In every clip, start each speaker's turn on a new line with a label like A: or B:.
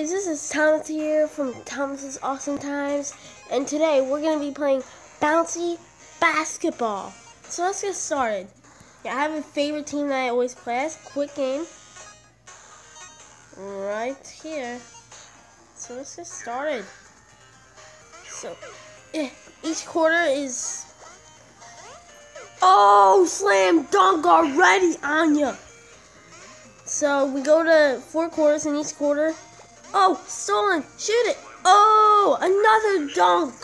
A: guys, this is Thomas here from Thomas's Awesome Times, and today we're going to be playing Bouncy Basketball. So let's get started. Yeah, I have a favorite team that I always play as. Quick game. Right here. So let's get started. So, eh, each quarter is... Oh, slam dunk already, Anya! So we go to four quarters in each quarter. Oh, stolen! Shoot it! Oh, another dunk!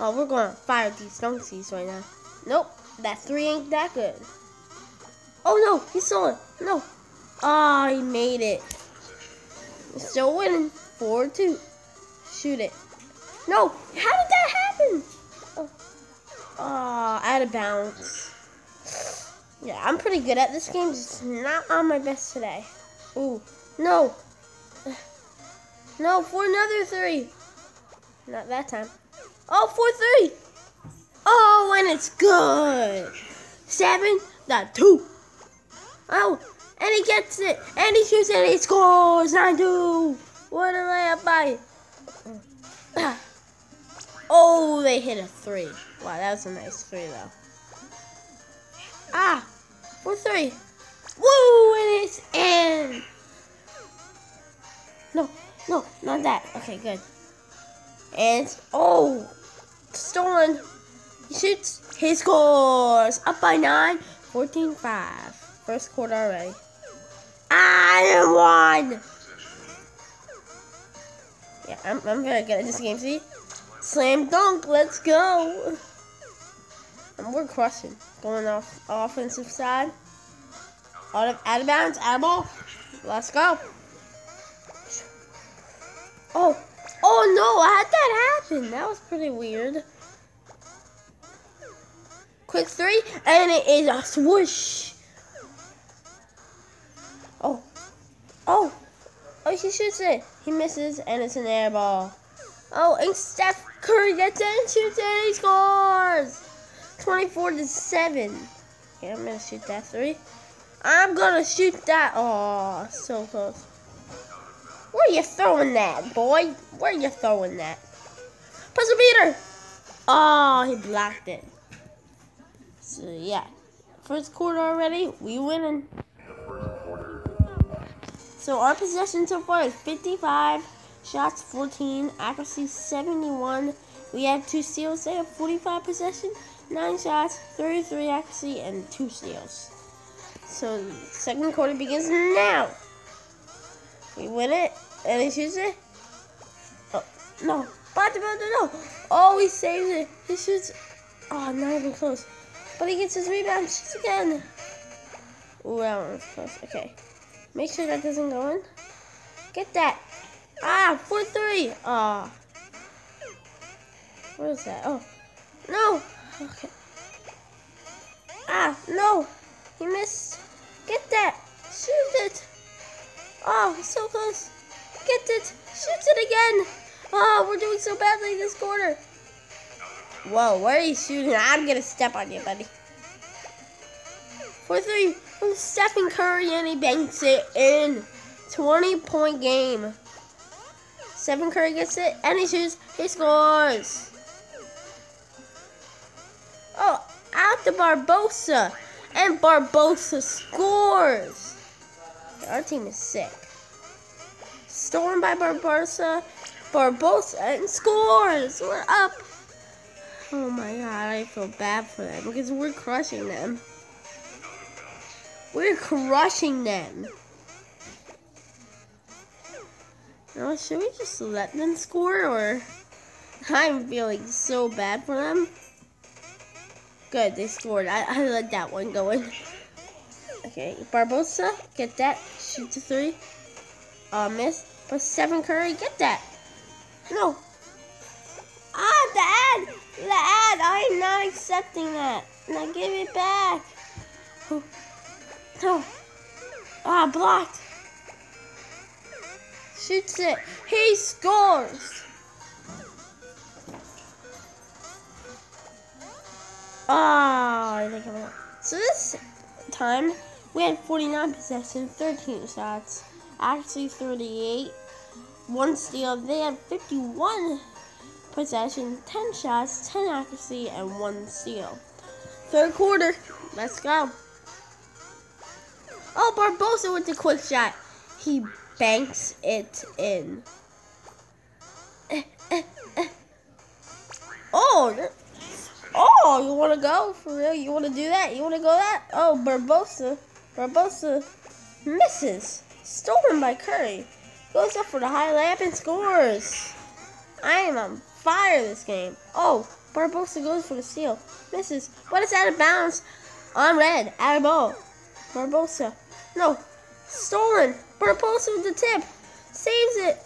A: Oh, we're gonna fire these dunksies right now. Nope, that three ain't that good. Oh no, he's stolen. No. Ah, oh, he made it. Still winning. 4-2. Shoot it. No, how did that happen? Oh, oh out of bounds. Yeah, I'm pretty good at this game, just not on my best today. Ooh, no. No, for another three. Not that time. Oh, four three. Oh, and it's good. Seven, not two. Oh, and he gets it, and he shoots and he scores. Nine two. What a layup by. Oh, they hit a three. Wow, that was a nice three though. Ah, for three. Woo, and it's in. No, no, not that. Okay, good. And, oh, stolen. He shoots. He scores. Up by nine. 14-5. First quarter already. I won. Yeah, I'm, I'm very good at this game, see? Slam dunk, let's go. And we're crushing. Going off offensive side. Out of, out of bounds, out of ball. Let's go. Oh, oh no, how did that happen? That was pretty weird. Quick three, and it is a swoosh. Oh, oh, oh, she shoots it. He misses, and it's an air ball. Oh, and Steph Curry gets it and shoots it, and he scores. 24 to 7. Okay, I'm gonna shoot that three. I'm gonna shoot that. Oh, so close. Where are you throwing that, boy? Where are you throwing that? Buzzer beater! Oh, he blocked it. So, yeah. First quarter already, we winning. So, our possession so far is 55, shots 14, accuracy 71. We have two steals, they have 45 possession. 9 shots, 33 accuracy, and 2 steals. So, second quarter begins now. We win it, and he shoots it. Oh, no. Batabuilder, no. Oh, he saves it. He shoots. Oh, not even close. But he gets his rebound, shoots again. Ooh, that one was close. Okay. Make sure that doesn't go in. Get that. Ah, 4-3. Ah. Oh. Where is that? Oh. No. Okay. Ah, no. He missed. Get that. Shoot it. Oh, so close. Get it. Shoot it again. Oh, we're doing so badly this quarter. Whoa, where are you shooting? I'm going to step on you, buddy. 4-3 from Stephen Curry, and he banks it in. 20-point game. Stephen Curry gets it, and he shoots. He scores. Oh, out to Barbosa. And Barbosa scores. Our team is sick. Stolen by Barbosa. Barbosa and scores. We're up. Oh my god, I feel bad for them because we're crushing them. We're crushing them. Now, should we just let them score or I'm feeling so bad for them. Good, they scored. I, I let that one go in. Okay, Barbosa, get that. Shoot to three. Uh, miss. But Stephen Curry, get that. No. Ah, the ad! The ad! I'm not accepting that. Now give it back. Oh. No. Ah, blocked. Shoots it. He scores. Ah, oh, I think I'm So this time we had 49 possession, 13 shots, actually 38, one steal. They had 51 possession, 10 shots, 10 accuracy, and one steal. Third quarter. Let's go. Oh, Barbosa with the quick shot. He banks it in. Oh, oh, you want to go for real? You want to do that? You want to go that? Oh, Barbosa, Barbosa misses, stolen by Curry, goes up for the high layup and scores. I am on fire this game. Oh, Barbosa goes for the steal, misses, but it's out of bounds on red, out of ball. Barbosa, no, stolen. Barbosa with the tip, saves it.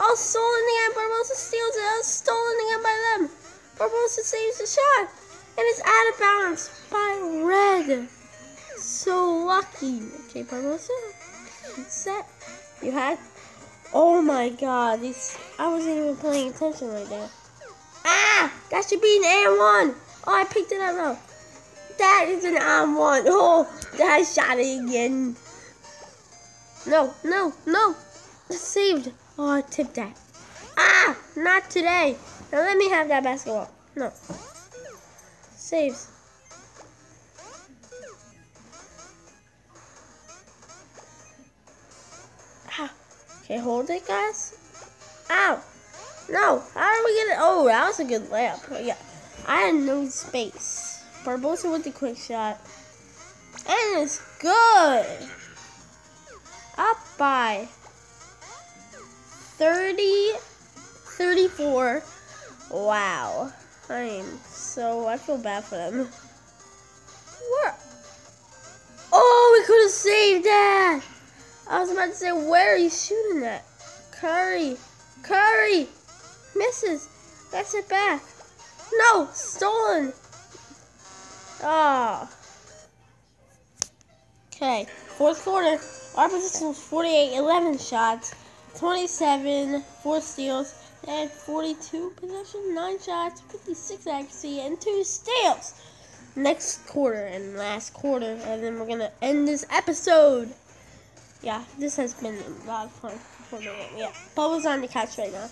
A: Oh, stolen again. Barbosa steals it. Oh, stolen again by them. Barbosa saves the shot. And it's out of bounds by red. So lucky. Okay, Barbosa. Set. You had. Oh my god. These. I wasn't even paying attention right there. Ah! That should be an and one. Oh, I picked it up now. That is an and one. Oh, that shot it again. No, no, no. Saved. Oh, I tipped that. Ah! Not today. Now let me have that basketball. No. Saves. Okay, hold it, guys. Ow! No! How do we get it? Oh, that was a good layup. Oh, yeah. I had no space. Barbosa with the quick shot. And it's good! Up by 30, 34. Wow. I am so, I feel bad for them. Where? Oh, we could have saved that. I was about to say, where are you shooting at? Curry. Curry. Misses. That's it back. No, stolen. Ah. Okay, fourth quarter. Our position was 48, 11 shots. 27, 4 steals, and 42 possession, 9 shots, 56 accuracy, and 2 steals. Next quarter and last quarter, and then we're going to end this episode. Yeah, this has been a lot of fun for me. Yeah, Bubbles on the couch right now.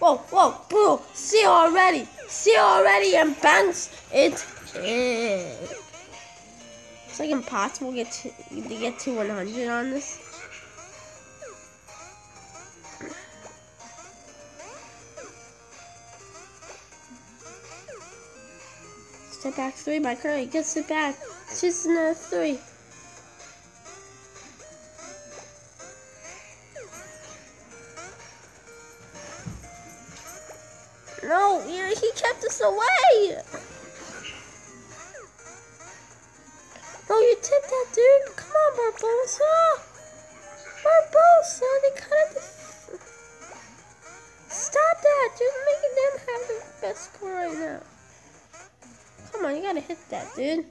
A: Whoa, whoa, boo, See already, See already, and banks it in. It's like impossible to get to, to get to 100 on this. Step back three by Curry. Get it back. Shoots another three. Tipped that dude. Come on, Barbosa. Barbosa, they cut it. Stop that, dude. Making them have the best score right now. Come on, you gotta hit that, dude.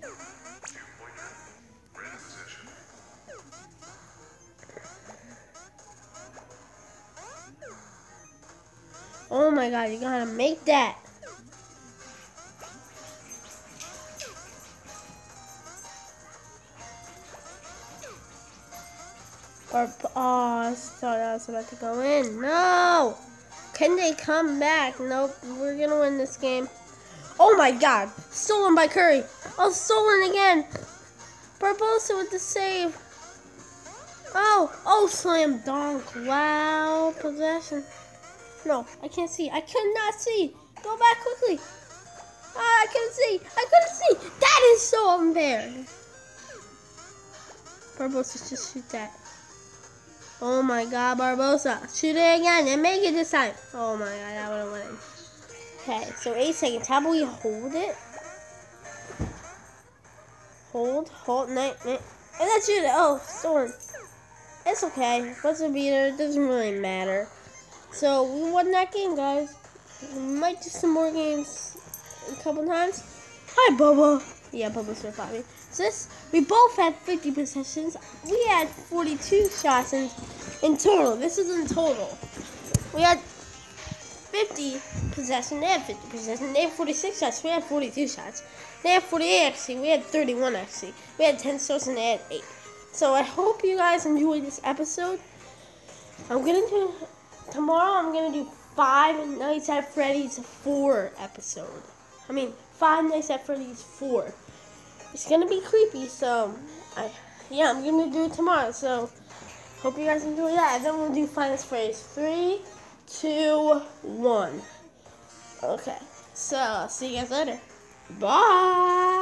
A: Oh my god, you gotta make that. Or, oh, I thought I was about to go in. No! Can they come back? Nope, we're gonna win this game. Oh my god. Stolen by Curry. Oh, stolen again. Barbosa with the save. Oh, oh, slam dunk. Wow, possession. No, I can't see. I could not see. Go back quickly. Ah, I couldn't see. I couldn't see. That is so unfair. Barbosa, just shoot that. Oh my god, Barbosa. Shoot it again and make it this time. Oh my god, that would have won. Okay, so eight seconds. How about we hold it? Hold, hold, night, night. And that's it. Oh, storm. It's okay. What's a beater? It doesn't really matter. So we won that game, guys. We might do some more games a couple times. Hi, Bubba. Yeah, Bubba's so funny. This, we both had 50 possessions. We had 42 shots in, in total. This is in total. We had 50 possession. They had 50 possession. They had 46 shots. We had 42 shots. They had 48 actually. We had 31 actually. We had 10 shots and they had 8. So I hope you guys enjoyed this episode. I'm going to do tomorrow I'm gonna do Five Nights at Freddy's 4 episode. I mean, Five Nights at Freddy's 4. It's gonna be creepy, so I yeah, I'm gonna do it tomorrow. So hope you guys enjoy that. And then we'll do at Freddy's 3, 2, 1. Okay, so see you guys later. Bye.